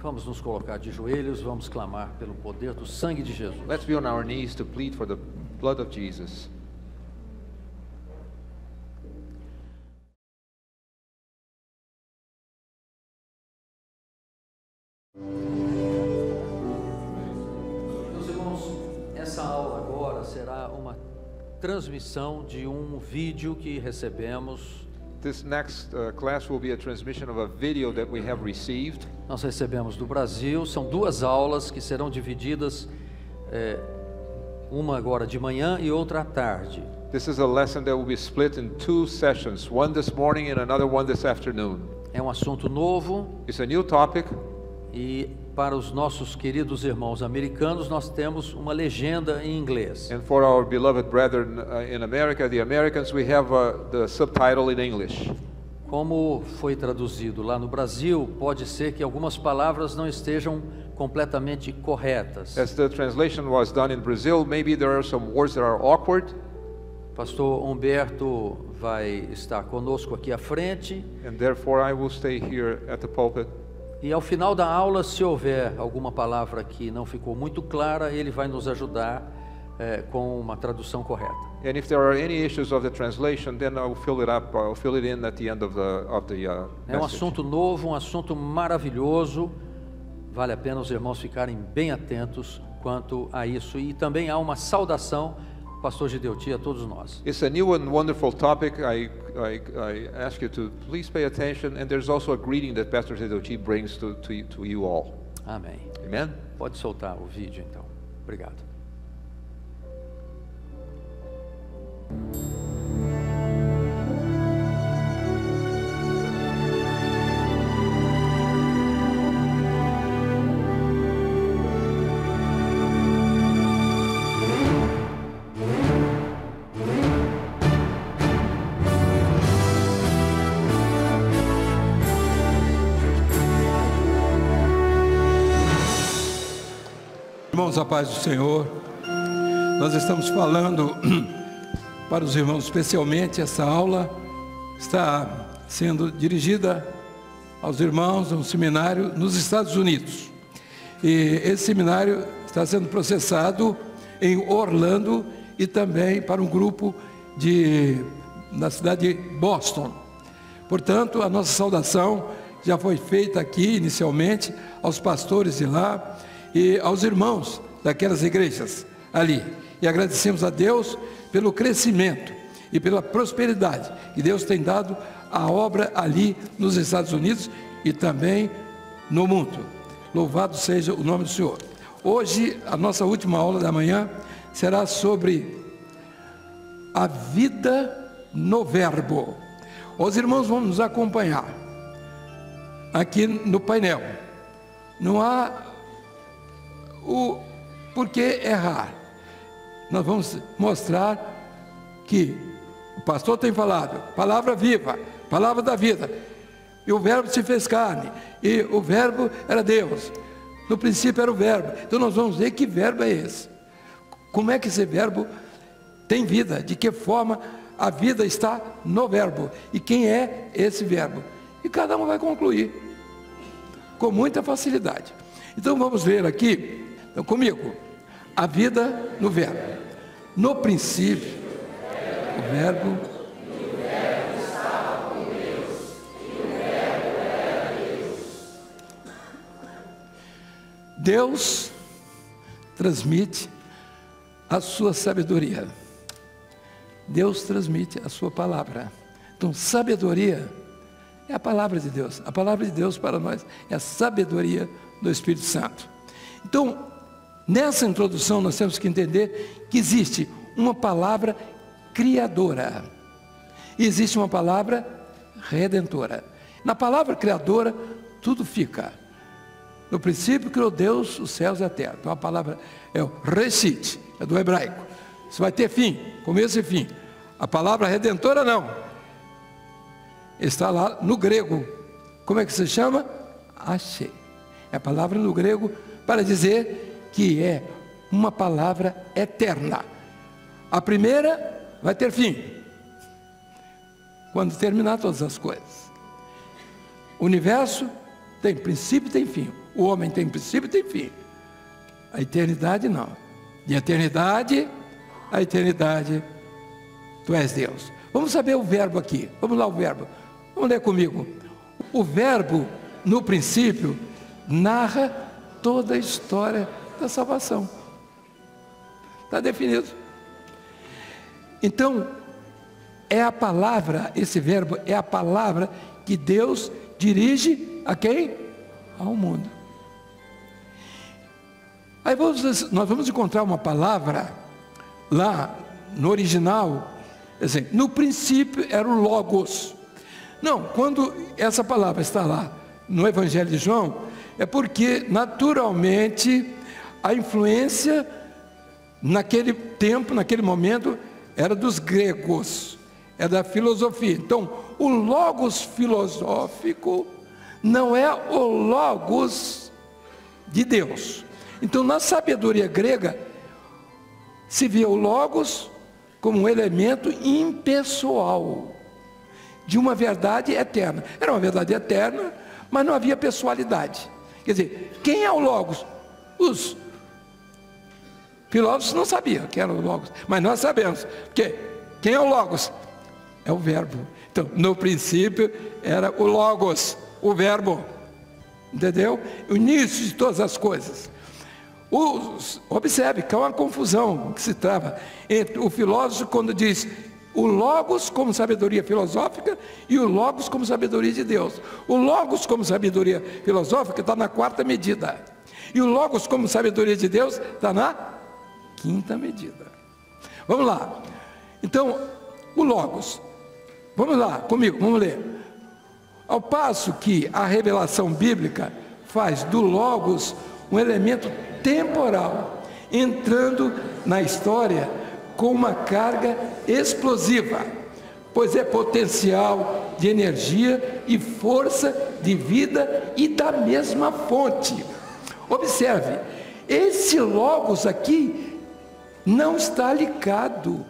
Vamos nos colocar de joelhos, vamos clamar pelo poder do sangue de Jesus. Let's be on our knees to plead for the blood of Jesus. Meus irmãos, essa aula agora será uma transmissão de um vídeo que recebemos. This next uh, class will be a transmission of a video that we have received. Nós recebemos do Brasil. São duas aulas que serão divididas, eh, uma agora de manhã e outra à tarde. This is a lesson that will be split in two sessions, one this morning and another one this afternoon. É um assunto novo It's a new topic, e para os nossos queridos irmãos americanos nós temos uma legenda em inglês. and for our beloved brethren uh, in America, the Americans, we have uh, the subtitle in English. Como foi traduzido lá no Brasil, pode ser que algumas palavras não estejam completamente corretas. As the translation was done in Brazil, maybe there are some words that are awkward, Pastor Humberto vai estar conosco aqui à frente and therefore I will stay here at the pulpit. E ao final da aula, se houver alguma palavra que não ficou muito clara, ele vai nos ajudar eh, com uma tradução correta. And if there are any issues of the translation, then I'll fill it up, I'll fill it in at the end of the, of the uh, É um assunto novo, um assunto maravilhoso. Vale a pena os irmãos ficarem bem atentos quanto a isso. E também há uma saudação, pastor Gideuti, a todos nós. It's a new and wonderful topic. I, I, I ask you to please pay attention. And there's also a greeting that Pastor Zedochi brings to, to, you- to you all. Amém. Amen? Pode soltar o vídeo então. Obrigado. Paz do Senhor, nós estamos falando para os irmãos, especialmente essa aula está sendo dirigida aos irmãos um seminário nos Estados Unidos. E esse seminário está sendo processado em Orlando e também para um grupo de, na cidade de Boston. Portanto, a nossa saudação já foi feita aqui inicialmente aos pastores de lá e aos irmãos daquelas igrejas ali. E agradecemos a Deus pelo crescimento e pela prosperidade que Deus tem dado à obra ali nos Estados Unidos e também no mundo. Louvado seja o nome do Senhor. Hoje, a nossa última aula da manhã será sobre a vida no Verbo. Os irmãos vão nos acompanhar aqui no painel. Não há o porquê errar. Nós vamos mostrar que o pastor tem falado, palavra viva, palavra da vida. E o verbo se fez carne, e o verbo era Deus. No princípio era o verbo. Então nós vamos ver que verbo é esse. Como é que esse verbo tem vida? De que forma a vida está no verbo? E quem é esse verbo? E cada um vai concluir com muita facilidade. Então vamos ler aqui, então, comigo, a vida no verbo. No princípio, o verbo. Deus transmite a sua sabedoria. Deus transmite a sua palavra. Então, sabedoria é a palavra de Deus. A palavra de Deus para nós é a sabedoria do Espírito Santo. Então, nessa introdução, nós temos que entender que existe uma palavra criadora e existe uma palavra redentora. Na palavra criadora, tudo fica. No princípio criou Deus os céus e a terra. Então a palavra é o recite, é do hebraico. Isso vai ter fim, começo e fim. A palavra redentora não. Está lá no grego. Como é que se chama? Achei. É a palavra no grego para dizer que é uma palavra eterna. A primeira vai ter fim. Quando terminar todas as coisas. O universo tem princípio e tem fim. O homem tem princípio e tem fim. A eternidade não. De eternidade a eternidade, tu és Deus. Vamos saber o verbo aqui. Vamos lá o verbo. Vamos ler comigo. O verbo, no princípio, narra toda a história da salvação. Está definido. Então, é a palavra, esse verbo é a palavra que Deus dirige a quem? Ao mundo. Aí vamos, nós vamos encontrar uma palavra lá no original, assim, no princípio era o Logos. Não, quando essa palavra está lá no Evangelho de João, é porque naturalmente a influência naquele tempo, naquele momento, era dos gregos, é da filosofia. Então, o Logos filosófico não é o Logos de Deus. Então, na sabedoria grega, se via o Logos como um elemento impessoal de uma verdade eterna. Era uma verdade eterna, mas não havia pessoalidade. Quer dizer, quem é o Logos? Os filósofos não sabiam quem era o Logos, mas nós sabemos. Porque quem é o Logos? É o Verbo. Então, no princípio era o Logos, o Verbo. Entendeu? O início de todas as coisas. Os, observe que há uma confusão que se trava entre o filósofo quando diz o Logos como sabedoria filosófica e o Logos como sabedoria de Deus. O Logos como sabedoria filosófica está na quarta medida. E o Logos como sabedoria de Deus está na quinta medida. Vamos lá. Então, o Logos. Vamos lá, comigo, vamos ler. Ao passo que a revelação bíblica faz do Logos um elemento temporal, entrando na história com uma carga explosiva, pois é potencial de energia e força de vida e da mesma fonte. Observe, esse Logos aqui não está ligado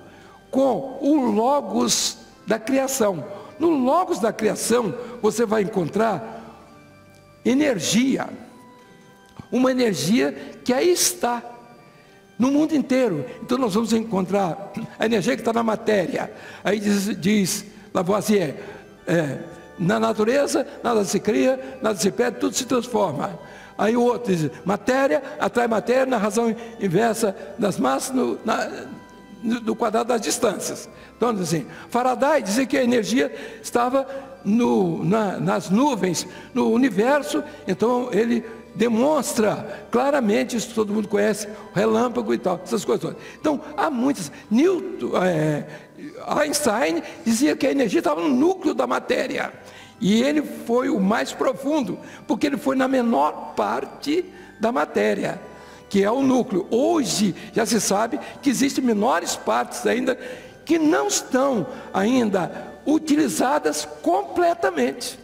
com o Logos da criação. No Logos da criação, você vai encontrar energia, uma energia que aí está no mundo inteiro. Então nós vamos encontrar a energia que está na matéria. Aí diz, diz Lavoisier, é, na natureza nada se cria, nada se perde, tudo se transforma. Aí o outro diz, matéria atrai matéria na razão inversa das massas, no, na, no quadrado das distâncias. Então, assim, Faraday dizia que a energia estava no, na, nas nuvens, no universo, então ele demonstra claramente, isso todo mundo conhece, relâmpago e tal, essas coisas Então, há muitas. Newton, é, Einstein dizia que a energia estava no núcleo da matéria. E ele foi o mais profundo, porque ele foi na menor parte da matéria, que é o núcleo. Hoje já se sabe que existem menores partes ainda que não estão ainda utilizadas completamente.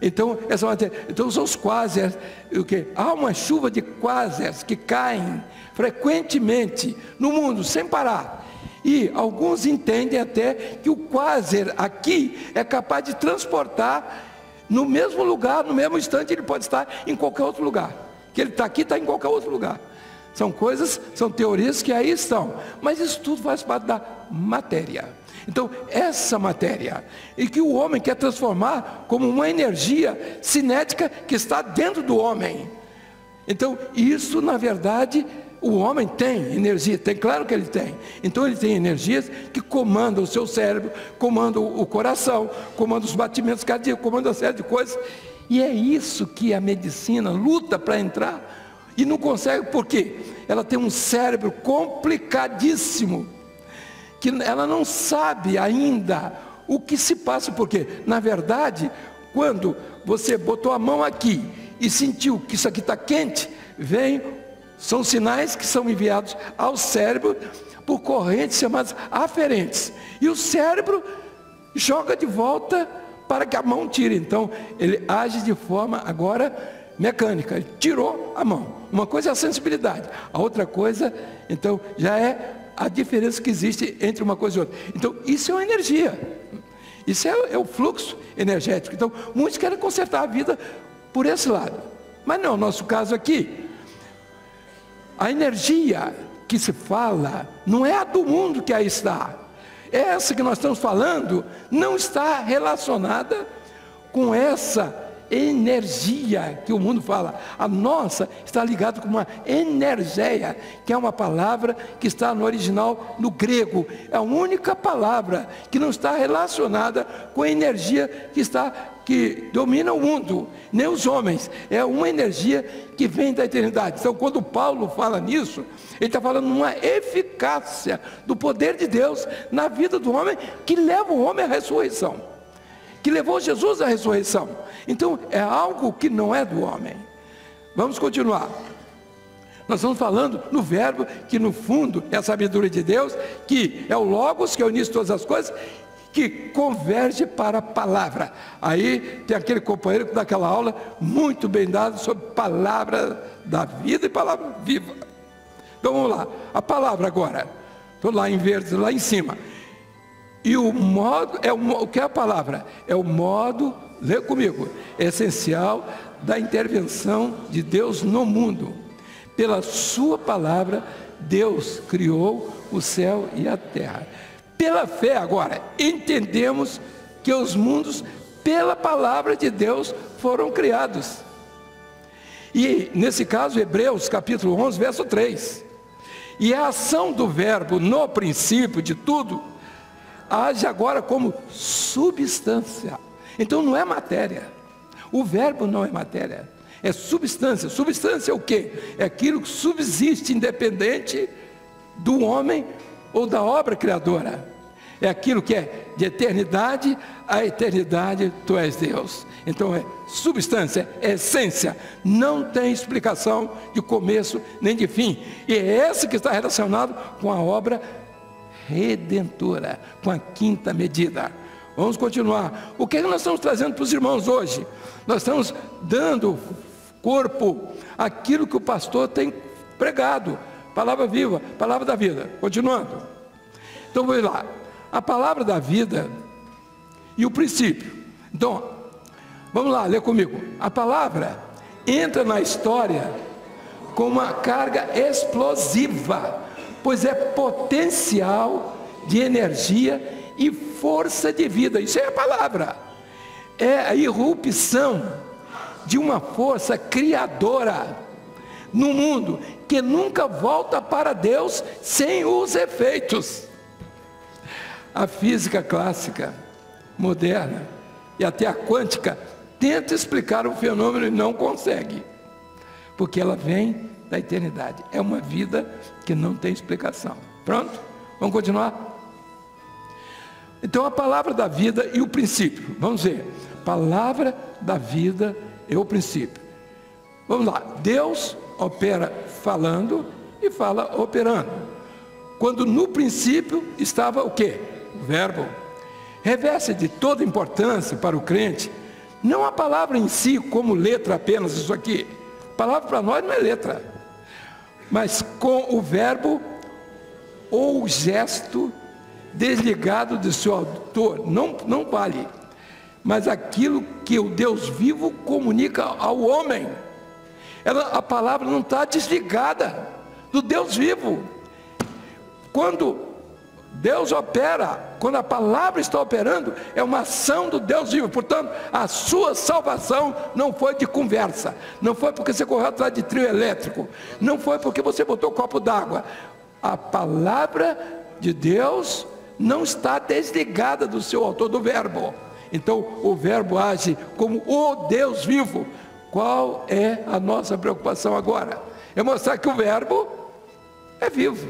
Então, essa matéria, então são os quásars, o que? Há uma chuva de quásars que caem frequentemente no mundo, sem parar. E alguns entendem até que o quasar aqui é capaz de transportar no mesmo lugar, no mesmo instante, ele pode estar em qualquer outro lugar. Que ele está aqui, está em qualquer outro lugar. São coisas, são teorias que aí estão. Mas isso tudo faz parte da matéria. Então, essa matéria, e que o homem quer transformar como uma energia cinética que está dentro do homem. Então, isso na verdade, o homem tem energia, tem, claro que ele tem. Então ele tem energias que comandam o seu cérebro, comandam o coração, comandam os batimentos cardíacos, comandam uma série de coisas. E é isso que a medicina luta para entrar e não consegue, por quê? Ela tem um cérebro complicadíssimo que ela não sabe ainda o que se passa, porque, na verdade, quando você botou a mão aqui e sentiu que isso aqui está quente, vem, são sinais que são enviados ao cérebro por correntes chamadas aferentes. E o cérebro joga de volta para que a mão tire. Então, ele age de forma agora mecânica. Ele tirou a mão. Uma coisa é a sensibilidade, a outra coisa, então, já é a diferença que existe entre uma coisa e outra. Então, isso é uma energia. Isso é, é o fluxo energético. Então, muitos querem consertar a vida por esse lado. Mas não é o nosso caso aqui. A energia que se fala não é a do mundo que aí está. Essa que nós estamos falando não está relacionada com essa energia que o mundo fala. A nossa está ligada com uma energia, que é uma palavra que está no original no grego. É a única palavra que não está relacionada com a energia que está que domina o mundo, nem os homens. É uma energia que vem da eternidade. Então, quando Paulo fala nisso, ele está falando uma eficácia do poder de Deus na vida do homem que leva o homem à ressurreição, que levou Jesus à ressurreição. Então, é algo que não é do homem. Vamos continuar. Nós estamos falando no verbo que no fundo é a sabedoria de Deus, que é o Logos, que é o início de todas as coisas, que converge para a palavra. Aí tem aquele companheiro que dá aquela aula muito bem dada sobre palavra da vida e palavra viva. Então vamos lá, a palavra agora. Estou lá em verde, lá em cima. E o modo, é o, o que é a palavra? É o modo, lê comigo, essencial da intervenção de Deus no mundo. Pela sua palavra, Deus criou o céu e a terra. Pela fé, agora, entendemos que os mundos, pela palavra de Deus, foram criados. E nesse caso, Hebreus capítulo 11, verso 3. E a ação do Verbo no princípio de tudo age agora como substância. Então não é matéria. O Verbo não é matéria, é substância. Substância é o quê? É aquilo que subsiste independente do homem ou da obra criadora é aquilo que é de eternidade a eternidade, tu és Deus. Então é substância, é essência, não tem explicação de começo nem de fim. E é essa que está relacionado com a obra redentora, com a quinta medida. Vamos continuar. O que, é que nós estamos trazendo para os irmãos hoje? Nós estamos dando corpo àquilo que o pastor tem pregado. Palavra viva, palavra da vida. Continuando. Então vamos lá a palavra da vida e o princípio. Então, vamos lá, lê comigo. A palavra entra na história com uma carga explosiva, pois é potencial de energia e força de vida. Isso é a palavra. É a irrupção de uma força criadora no mundo que nunca volta para Deus sem os efeitos. A física clássica, moderna e até a quântica tenta explicar o fenômeno e não consegue, porque ela vem da eternidade. É uma vida que não tem explicação. Pronto? Vamos continuar? Então a palavra da vida e o princípio. Vamos ver. Palavra da vida e o princípio. Vamos lá. Deus opera falando e fala operando. Quando no princípio estava o quê? Verbo, reveste de toda importância para o crente, não a palavra em si como letra apenas, isso aqui. A palavra para nós não é letra, mas com o verbo ou gesto desligado do seu autor, não, não vale. Mas aquilo que o Deus vivo comunica ao homem. Ela, a palavra não está desligada do Deus vivo. Quando Deus opera, quando a palavra está operando, é uma ação do Deus vivo. Portanto, a sua salvação não foi de conversa, não foi porque você correu atrás de trio elétrico, não foi porque você botou um copo d'água. A palavra de Deus não está desligada do seu autor do verbo. Então, o verbo age como o Deus vivo. Qual é a nossa preocupação agora? É mostrar que o verbo é vivo,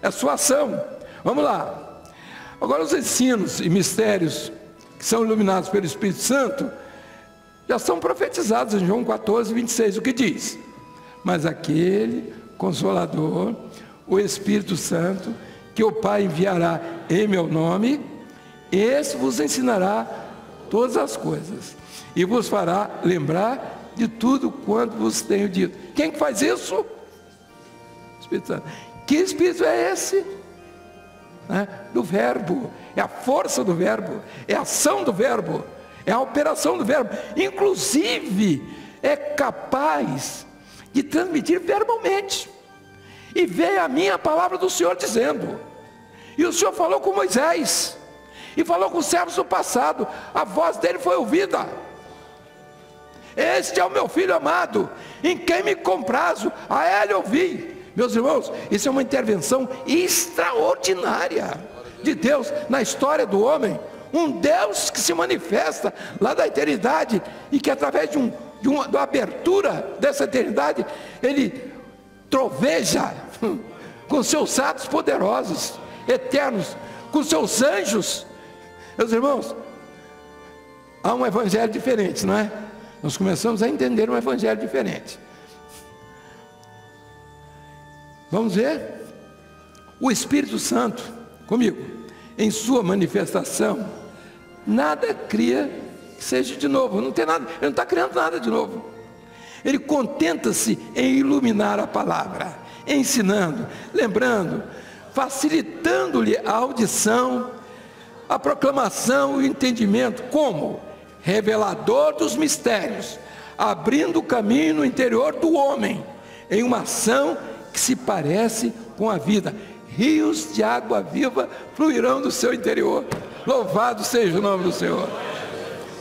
é sua ação Vamos lá. Agora, os ensinos e mistérios que são iluminados pelo Espírito Santo já são profetizados em João 14, 26. O que diz? Mas aquele Consolador, o Espírito Santo, que o Pai enviará em meu nome, esse vos ensinará todas as coisas e vos fará lembrar de tudo quanto vos tenho dito. Quem faz isso? Espírito Santo. Que Espírito é esse? Né, do verbo, é a força do verbo, é a ação do verbo, é a operação do verbo. Inclusive, é capaz de transmitir verbalmente. E veio a minha palavra do Senhor dizendo: E o Senhor falou com Moisés, e falou com os servos do passado, a voz dele foi ouvida. Este é o meu filho amado, em quem me comprazo, a ele ouvi. Meus irmãos, isso é uma intervenção extraordinária de Deus na história do homem. Um Deus que se manifesta lá da eternidade e que através de, um, de uma, de uma abertura dessa eternidade, ele troveja com seus atos poderosos, eternos, com seus anjos. Meus irmãos, há um evangelho diferente, não é? Nós começamos a entender um evangelho diferente. Vamos ver? O Espírito Santo, comigo, em sua manifestação, nada cria que seja de novo. Não tem nada, ele não está criando nada de novo. Ele contenta-se em iluminar a palavra, ensinando, lembrando, facilitando-lhe a audição, a proclamação e o entendimento, como revelador dos mistérios, abrindo o caminho no interior do homem, em uma ação que se parece com a vida. Rios de água viva fluirão do seu interior. Louvado seja o nome do Senhor.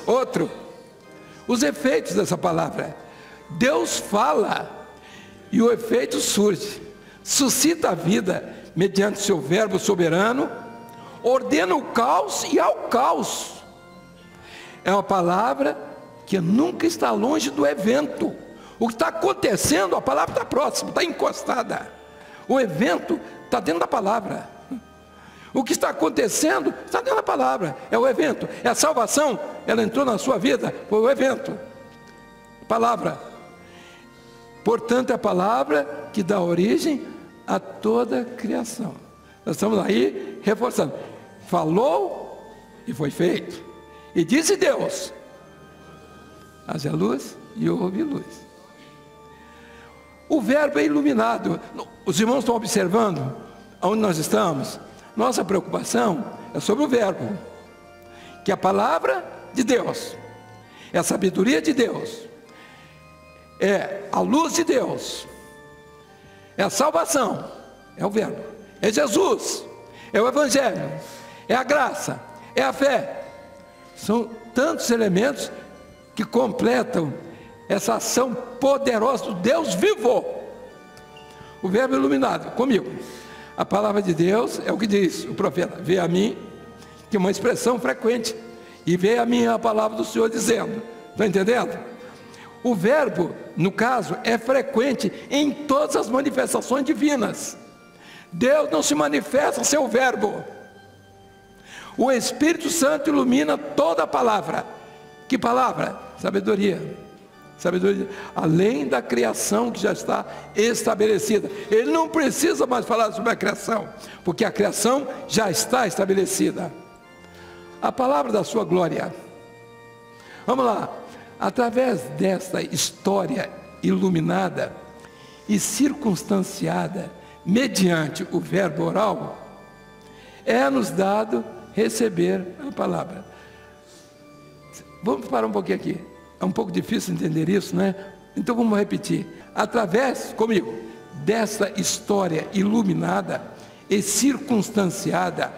Outro, os efeitos dessa palavra. Deus fala e o efeito surge, suscita a vida mediante seu verbo soberano, ordena o caos e ao caos. É uma palavra que nunca está longe do evento. O que está acontecendo, a palavra está próxima, está encostada. O evento está dentro da palavra. O que está acontecendo está dentro da palavra. É o evento. É a salvação. Ela entrou na sua vida. Foi o evento. Palavra. Portanto, é a palavra que dá origem a toda a criação. Nós estamos aí reforçando. Falou e foi feito. E disse Deus: haja luz e houve luz. O verbo é iluminado. Os irmãos estão observando onde nós estamos? Nossa preocupação é sobre o verbo, que é a palavra de Deus, é a sabedoria de Deus, é a luz de Deus, é a salvação, é o verbo, é Jesus, é o Evangelho, é a graça, é a fé. São tantos elementos que completam essa ação poderosa do Deus vivo. O verbo iluminado, comigo. A palavra de Deus é o que diz o profeta: Vê a mim, que é uma expressão frequente, e vê a mim a palavra do Senhor dizendo. Está entendendo? O verbo, no caso, é frequente em todas as manifestações divinas. Deus não se manifesta sem o verbo. O Espírito Santo ilumina toda a palavra. Que palavra? Sabedoria. Sabedoria, além da criação que já está estabelecida. Ele não precisa mais falar sobre a criação, porque a criação já está estabelecida. A palavra da sua glória. Vamos lá. Através desta história iluminada e circunstanciada mediante o verbo oral, é-nos dado receber a palavra. Vamos parar um pouquinho aqui. É um pouco difícil entender isso, né? Então vamos repetir. Através, comigo, dessa história iluminada e circunstanciada,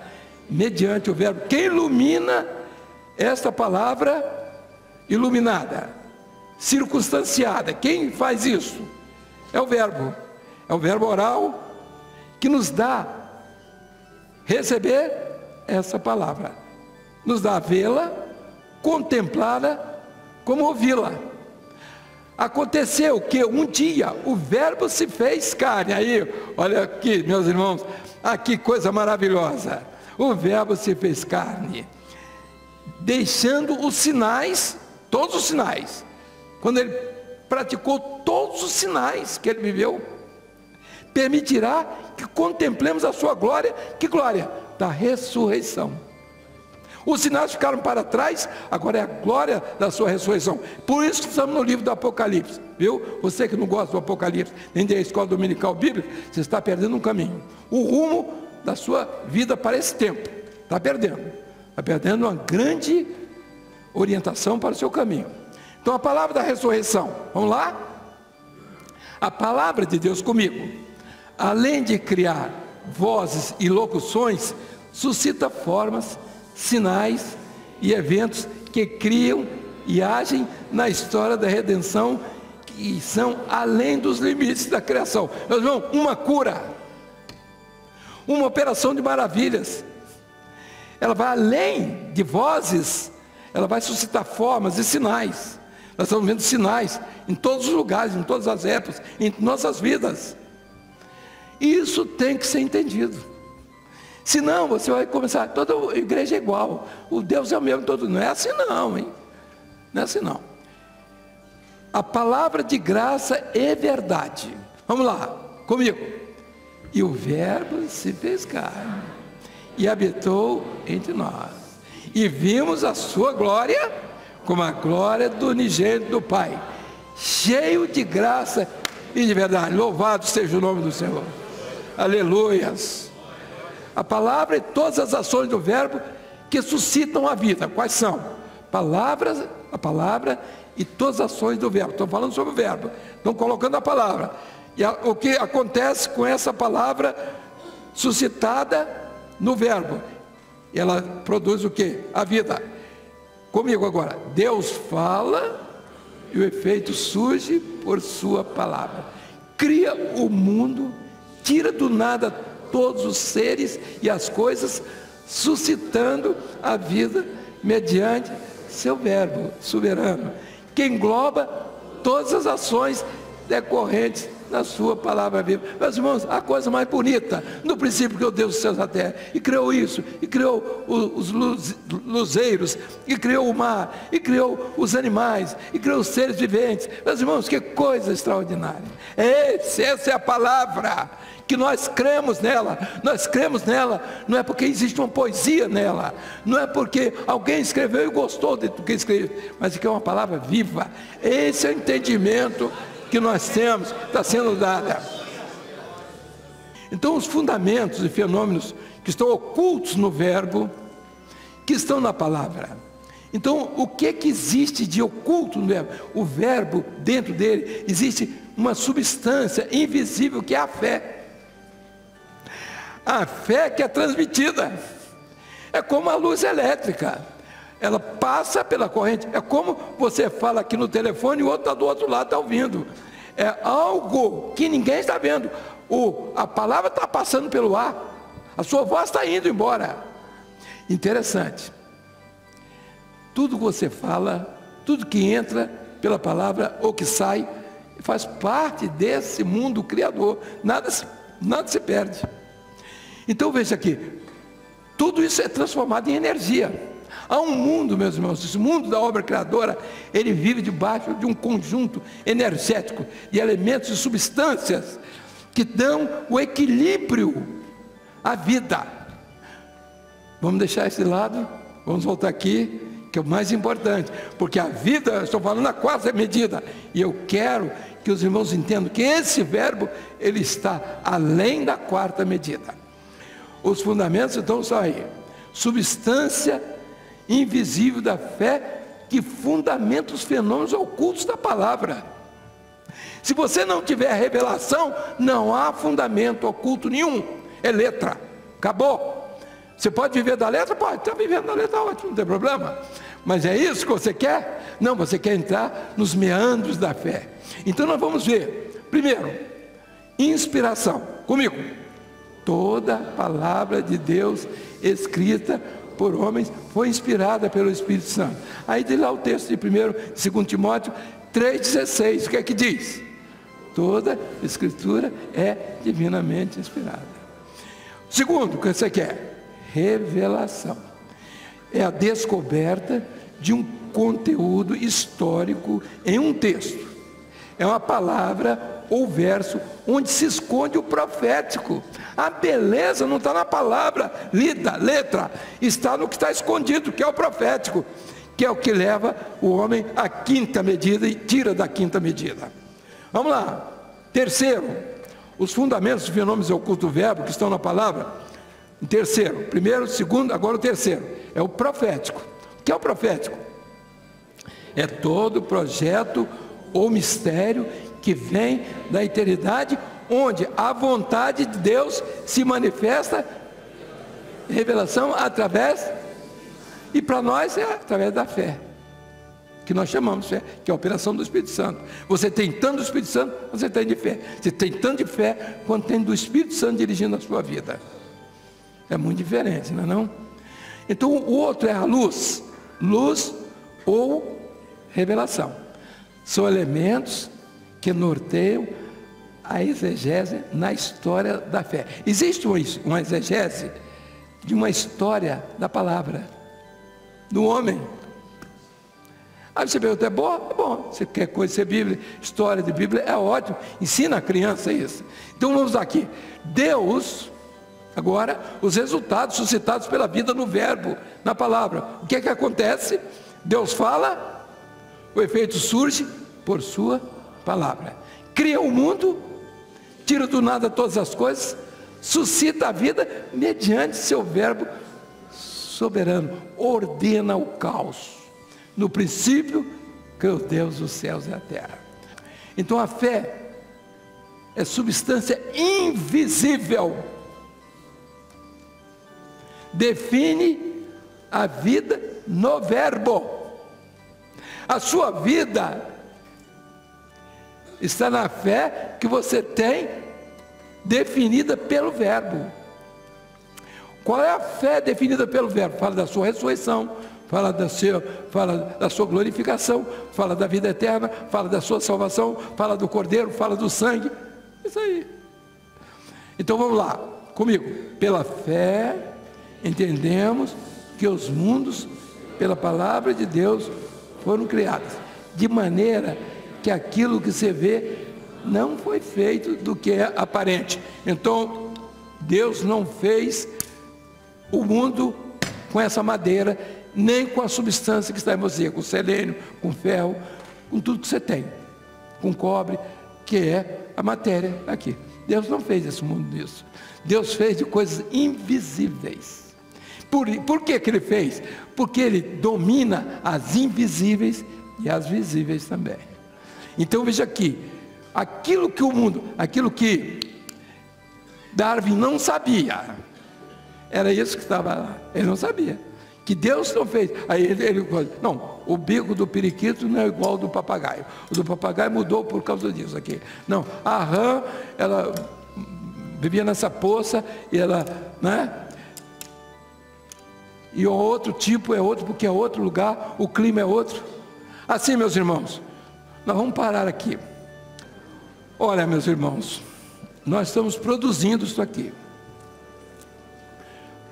mediante o verbo, quem ilumina esta palavra iluminada, circunstanciada, quem faz isso? É o verbo, é o verbo oral que nos dá receber essa palavra, nos dá vê-la, contemplá-la como ouvi-la. Aconteceu que um dia o Verbo se fez carne. Aí, olha aqui, meus irmãos, aqui coisa maravilhosa. O Verbo se fez carne, deixando os sinais, todos os sinais. Quando ele praticou todos os sinais que ele viveu, permitirá que contemplemos a sua glória. Que glória? Da ressurreição. Os sinais ficaram para trás, agora é a glória da sua ressurreição. Por isso que estamos no livro do Apocalipse, viu? Você que não gosta do Apocalipse, nem da escola dominical bíblica, você está perdendo um caminho. O rumo da sua vida para esse tempo. Está perdendo. Está perdendo uma grande orientação para o seu caminho. Então a palavra da ressurreição, vamos lá? A palavra de Deus comigo, além de criar vozes e locuções, suscita formas, sinais e eventos que criam e agem na história da redenção que são além dos limites da criação. Meus irmãos, uma cura, uma operação de maravilhas, ela vai além de vozes, ela vai suscitar formas e sinais. Nós estamos vendo sinais em todos os lugares, em todas as épocas, em nossas vidas. Isso tem que ser entendido. Senão você vai começar, toda igreja é igual, o Deus é o mesmo todo. Não é assim não, hein? Não é assim não. A palavra de graça é verdade. Vamos lá, comigo. E o verbo se fez carne e habitou entre nós. E vimos a sua glória como a glória do unigênito do Pai, cheio de graça e de verdade. Louvado seja o nome do Senhor. Aleluias. A palavra e todas as ações do verbo que suscitam a vida. Quais são? Palavras, a palavra e todas as ações do verbo. Estão falando sobre o verbo. Estão colocando a palavra. E a, o que acontece com essa palavra suscitada no verbo? Ela produz o que? A vida. Comigo agora. Deus fala e o efeito surge por sua palavra. Cria o mundo, tira do nada todos os seres e as coisas, suscitando a vida mediante seu verbo soberano, que engloba todas as ações decorrentes na sua palavra viva. Meus irmãos, a coisa mais bonita, no princípio criou Deus os céus da terra, e criou isso, e criou os luzeiros, e criou o mar, e criou os animais, e criou os seres viventes. Meus irmãos, que coisa extraordinária. Esse, essa é a palavra que nós cremos nela, nós cremos nela, não é porque existe uma poesia nela, não é porque alguém escreveu e gostou do que escreveu, mas que é uma palavra viva. Esse é o entendimento que nós temos, está sendo dada. Então, os fundamentos e fenômenos que estão ocultos no verbo, que estão na palavra. Então, o que é que existe de oculto no verbo? O verbo, dentro dele, existe uma substância invisível que é a fé. A fé que é transmitida. É como a luz elétrica ela passa pela corrente. É como você fala aqui no telefone e o outro está do outro lado, está ouvindo. É algo que ninguém está vendo. O, a palavra está passando pelo ar. A sua voz está indo embora. Interessante. Tudo que você fala, tudo que entra pela palavra ou que sai, faz parte desse mundo criador. Nada, nada se perde. Então veja aqui, tudo isso é transformado em energia. Há um mundo, meus irmãos, esse mundo da obra criadora, ele vive debaixo de um conjunto energético de elementos e substâncias que dão o equilíbrio à vida. Vamos deixar esse lado, vamos voltar aqui, que é o mais importante, porque a vida, estou falando na quarta medida, e eu quero que os irmãos entendam que esse verbo, ele está além da quarta medida. Os fundamentos então são aí: substância invisível da fé que fundamenta os fenômenos ocultos da palavra. Se você não tiver revelação, não há fundamento oculto nenhum. É letra. Acabou. Você pode viver da letra? Pode, está vivendo da letra, ótimo, não tem problema. Mas é isso que você quer? Não, você quer entrar nos meandros da fé. Então nós vamos ver. Primeiro, inspiração. Comigo. Toda palavra de Deus escrita por homens, foi inspirada pelo Espírito Santo. Aí diz lá o texto de 1, 2 Timóteo 3,16, o que é que diz? Toda escritura é divinamente inspirada. Segundo, o que você quer? Revelação. É a descoberta de um conteúdo histórico em um texto. É uma palavra ou verso onde se esconde o profético. A beleza não está na palavra lida, letra, está no que está escondido, que é o profético, que é o que leva o homem à quinta medida e tira da quinta medida. Vamos lá. Terceiro, os fundamentos dos fenômenos ocultos do verbo que estão na palavra. Terceiro, primeiro, segundo, agora o terceiro, é o profético. O que é o profético? É todo projeto ou mistério que vem da eternidade, onde a vontade de Deus se manifesta, revelação através, e para nós é através da fé, que nós chamamos fé, que é a operação do Espírito Santo. Você tem tanto do Espírito Santo, você tem de fé. Você tem tanto de fé quanto tem do Espírito Santo dirigindo a sua vida. É muito diferente, não é não? Então o outro é a luz, luz ou revelação. São elementos que norteiam a exegese na história da fé. Existe uma exegese de uma história da palavra, do homem. Aí você pergunta, é bom? É bom. Você quer conhecer Bíblia, história de Bíblia, é ótimo. Ensina a criança isso. Então vamos aqui. Deus, agora, os resultados suscitados pela vida no verbo, na palavra. O que é que acontece? Deus fala, o efeito surge por sua palavra. Cria o mundo, tira do nada todas as coisas, suscita a vida mediante seu verbo soberano, ordena o caos. No princípio, criou Deus os céus e a terra. Então a fé é substância invisível. Define a vida no verbo. A sua vida está na fé que você tem definida pelo Verbo. Qual é a fé definida pelo Verbo? Fala da sua ressurreição, fala da, seu, fala da sua glorificação, fala da vida eterna, fala da sua salvação, fala do Cordeiro, fala do sangue. Isso aí. Então vamos lá, comigo. Pela fé, entendemos que os mundos, pela palavra de Deus, foram criadas, de maneira que aquilo que você vê não foi feito do que é aparente. Então, Deus não fez o mundo com essa madeira, nem com a substância que está em você, com selênio, com ferro, com tudo que você tem, com cobre, que é a matéria aqui. Deus não fez esse mundo disso. Deus fez de coisas invisíveis. Por, por que, que ele fez? Porque ele domina as invisíveis e as visíveis também. Então veja aqui, aquilo que o mundo, aquilo que Darwin não sabia, era isso que estava lá. Ele não sabia. Que Deus não fez. Aí ele, ele não, o bico do periquito não é igual ao do papagaio. O do papagaio mudou por causa disso aqui. Não, a rã, ela vivia nessa poça e ela, né? e o outro tipo é outro, porque é outro lugar, o clima é outro. Assim, meus irmãos, nós vamos parar aqui. Olha, meus irmãos, nós estamos produzindo isso aqui.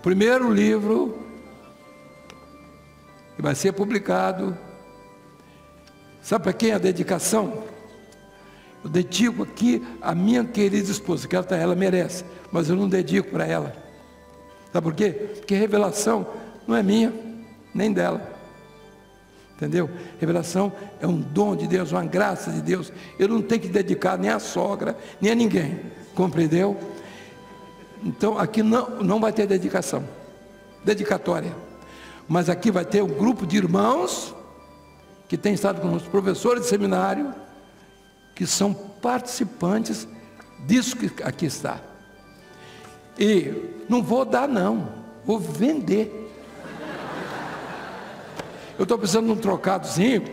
Primeiro livro que vai ser publicado. Sabe para quem é a dedicação? Eu dedico aqui a minha querida esposa, que ela, tá, ela merece, mas eu não dedico para ela. Sabe por quê? Porque revelação não é minha, nem dela. Entendeu? Revelação é um dom de Deus, uma graça de Deus. Eu não tenho que dedicar nem à sogra, nem a ninguém. Compreendeu? Então aqui não, não vai ter dedicação, dedicatória. Mas aqui vai ter um grupo de irmãos que tem estado com os professores de seminário, que são participantes disso que aqui está. E não vou dar não, vou vender. Eu estou precisando de um trocadozinho.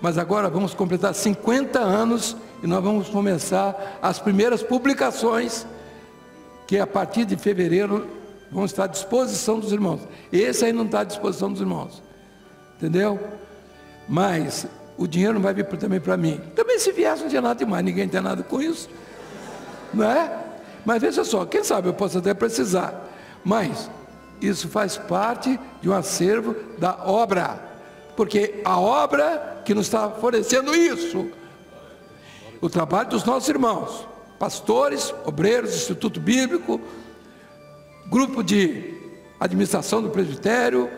Mas agora vamos completar 50 anos e nós vamos começar as primeiras publicações, que a partir de fevereiro vão estar à disposição dos irmãos. Esse aí não está à disposição dos irmãos. Entendeu? Mas o dinheiro não vai vir também para mim. Também se viesse não tinha nada demais, ninguém tem nada com isso. Não é? Mas veja só, quem sabe eu posso até precisar. Mas isso faz parte de um acervo da obra, porque a obra que nos está fornecendo isso, o trabalho dos nossos irmãos, pastores, obreiros, Instituto Bíblico, grupo de administração do presbitério,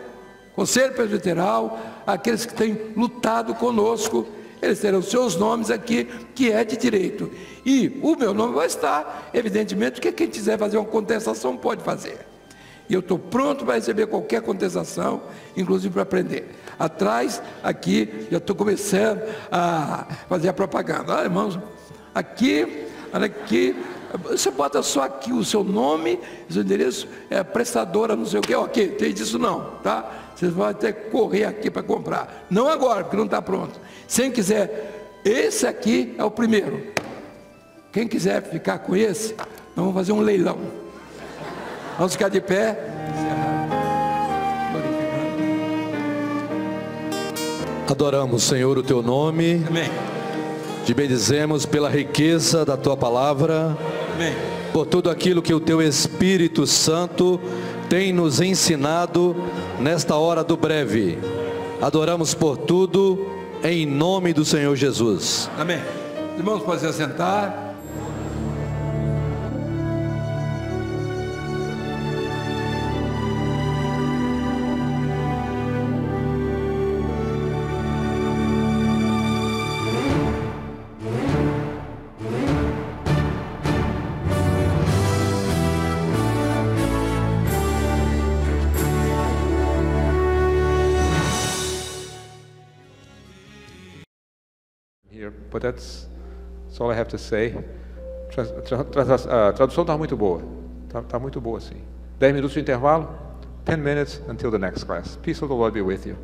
conselho presbiteral, aqueles que têm lutado conosco, eles terão seus nomes aqui, que é de direito. E o meu nome vai estar, evidentemente, que quem quiser fazer uma contestação pode fazer. E eu estou pronto para receber qualquer contestação, inclusive para aprender. Atrás, aqui, já estou começando a fazer a propaganda. Olha, irmãos, aqui, olha aqui, você bota só aqui o seu nome, seu endereço, é prestadora, não sei o quê, ok, tem disso não, tá? Vocês vão até correr aqui para comprar. Não agora, porque não está pronto. Quem quiser, esse aqui é o primeiro. Quem quiser ficar com esse, nós vamos fazer um leilão. Vamos ficar de pé. Adoramos, Senhor, o teu nome. Amém. Te bendizemos pela riqueza da tua palavra, Amém. por tudo aquilo que o teu Espírito Santo tem nos ensinado nesta hora do breve. Adoramos por tudo, em nome do Senhor Jesus. Amém. Irmãos, podem se assentar. But that's, that's all I have to say. Trans- tra- trans- A tradução está muito boa. Está tá muito boa, sim. 10 minutos de intervalo. 10 minutes until the next class. Peace of the Lord be with you.